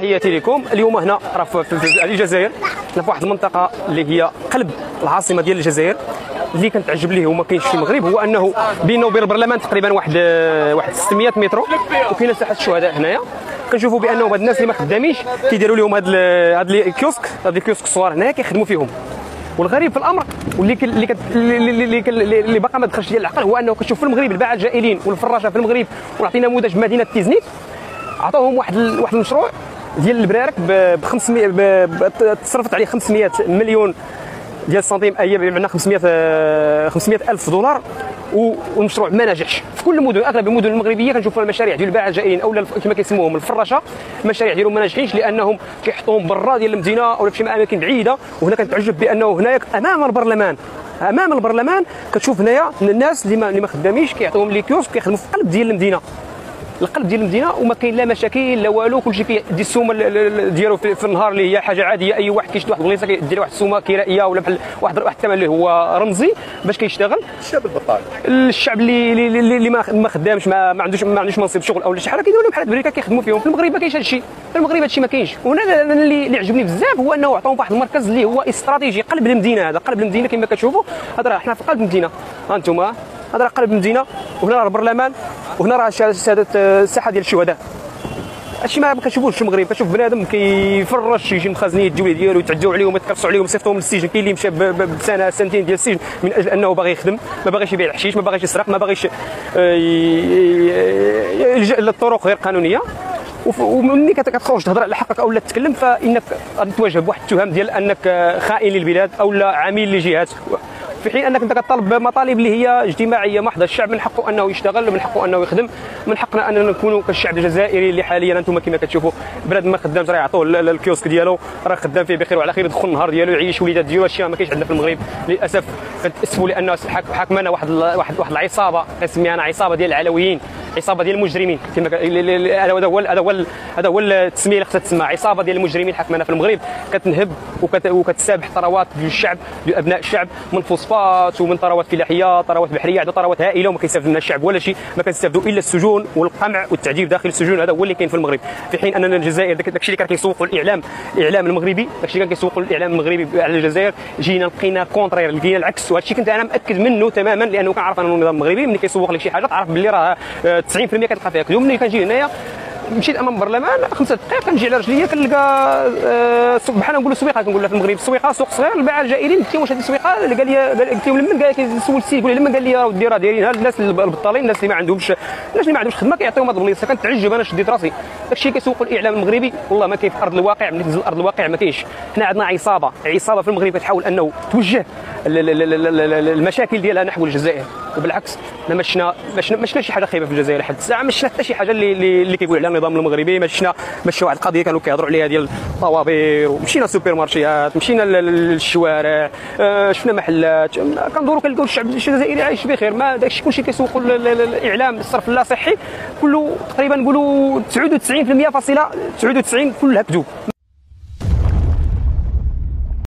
تحياتي لكم. اليوم هنا راه في الجزائر في واحد المنطقة اللي هي قلب العاصمة ديال الجزائر. اللي كنتعجب ليه وما كاينش في المغرب هو أنه بينه وبين البرلمان تقريبا واحد واحد 600 متر وكاينة ساحة الشهداء هنايا. كنشوفوا بأنه هاد الناس اللي ما خدامينش كيديروا لهم هاد هاد الكيوسك. هاد الكيوسك الصغار هنايا كيخدموا فيهم. والغريب في الأمر واللي كل- اللي كت- اللي اللي, اللي, باقي ما دخلش ديال العقل هو أنه كتشوف في المغرب الباعه الجائلين والفراشة في المغرب ونعطي نموذج مدينة تيزنيت. عطاوهم واحد واحد المشروع. ديال البرارك ب 500 ب- ب- تصرفت عليه 500 مليون ديال السنتيم اي بمعنى 500 آه، 500 ألف دولار والمشروع ما نجحش في كل المدن أغلب المدن المغربية كنشوفوا المشاريع ديال الباعه الجائلين أو كما كيسموهم الفراشة. المشاريع ديالهم ما ناجحينش لأنهم كيحطوهم برا ديال المدينة أو في أماكن بعيدة. وهنا كنتعجب بأنه هناك أمام البرلمان أمام البرلمان كتشوف هنايا الناس اللي ما خدامينش كيعطيهم les kiosques كيخدموا في قلب ديال المدينة. القلب ديال المدينة وما كاين لا مشاكل لا والو كلشي كيدي السومة ال- ال- ال- ديالو في, في النهار اللي هي حاجة عادية. أي واحد كيشد واحد البلايصه كيدير واحد السومة كرائية ولا بحال واحد واحد الثمن اللي هو رمزي باش كيشتغل. الشاب البطال. الشعب اللي اللي, اللي اللي ما ما خدامش ما, ما عندوش ما عندوش منصب شغل أو شي حاجة كيديروا بحال بريكا كيخدموا فيهم. في المغرب ما كاينش هذا الشيء. في المغرب هذا الشيء ما كاينش. وهنا اللي عجبني بزاف هو أنه عطاهم واحد المركز اللي هو استراتيجي قلب المدينة هذا قلب المدينة كما كتشوفوا. هذا راه حنا في قلب المدينة. ها أنتم هذا راه قلب المدينة وهنا راه البرلمان وهنا راه آه، الساحه ديال الشهداء. هادشي ما كتشوفوش في المغرب كتشوف بنادم كيفرش يجي مخازنين الدولة ديالو يتعداو عليهم يتكرسوا عليهم يصيفطوهم للسجن. كاين اللي مشى بسنه سنتين ديال السجن من أجل أنه باغي يخدم ما باغيش يبيع الحشيش ما باغيش يسرق ما باغيش آه، يلجأ للطرق غير قانونية. ومني كت- كتخرج تهضر على حقك أو لا تتكلم فإنك غادي تواجه بواحد التهم ديال أنك آه، خائن للبلاد أو لا عميل لجهات. في حين أنك أنت كطالب مطالب اللي هي اجتماعية محضه الشعب من حقه أنه يشتغل من حقه أنه يخدم من حقنا اننا نكونوا كالشعب الجزائري اللي حاليا أنتم كما كتشوفوا بلاد ما خدامش راه يعطوه ال- ال- الكيوسك ديالو راه خدام فيه بخير وعلى خير يدخل النهار ديالو يعيش وليدات ديالو هادشي ما كاينش عندنا في المغرب. للأسف كنتأسفوا حاك- حاكمنا واحد واحد العصابة كنسميها أنا عصابة ديال العلويين. عصابة ديال المجرمين. كما هذا هو هذا هو هذا هو التسمية اللي خصها تسمى. عصابة ديال المجرمين حكمنا في المغرب كتنهب وكت وكتسابح ثروات ديال الشعب ديال أبناء الشعب من فوسفات ومن ثروات فلاحيه ثروات بحرية عندها ثروات هائلة وما كيستافد منها الشعب ولا شيء ما كنستافدوا إلا السجون والقمع والتعذيب داخل السجون. هذا هو اللي كاين في المغرب. في حين أننا الجزائر داك الشيء اللي كان كيسوقوا الإعلام الإعلام المغربي داك الشيء اللي كان كيسوقوا الإعلام المغربي على الجزائر جينا لقينا contraire لقينا العكس. وهذا الشيء كنت أنا متاكد منه تماما لأنه كنعرف أنه النظام المغربي ملي كيسوق لك شي حاجة تعرف باللي راه آه، 90% كتلقى فيها. كذوب ملي كنجي هنايا مشيت أمام البرلمان خمسة دقائق كنجي على رجليا كنلقى آه، بحال نقولوا سويقة كنقول في المغرب سويقة سوق صغير الباعه الجائلين قلت لهم واش هذه السويقة اللي قال لي قلت لهم لمن؟ قال لي سول السيد قال لي لمن؟ قال لي راه ودي راه دايرينها الناس البطالين الناس اللي ما عندهمش الناس اللي ما عندهمش خدمة كيعطيهم هذا البليصة. كنتعجب أنا شديت راسي. داك الشيء كيسوق الإعلام المغربي والله ما كاين في أرض الواقع ملي تنزل أرض الواقع ما كاينش. حنا عندنا عصابة. عصابة في المغرب كتحاول أنه توجه ال- ال- ال- ال- ال- المشاكل ديالها نحو الجزائر. وبالعكس ما شفنا ما شفنا شي حاجة خايبة في الجزائر لحد الساعة ما شفنا حتى شي حاجة اللي اللي, كيقول عليها النظام المغربي. ما شفنا واحد القضية كانوا كيهضروا عليها ديال الطوابير ومشينا سوبر مارشيات مشينا لل- لل- للشوارع آه، شفنا محلات كندوروا كنلقاو الشعب الجزائري عايش بخير. ما داكشي كلشي كيسوقوا ال- ال- الإعلام الصرف اللا صحي كله تقريبا نقولوا 99% فاصله 99 كلها كذوب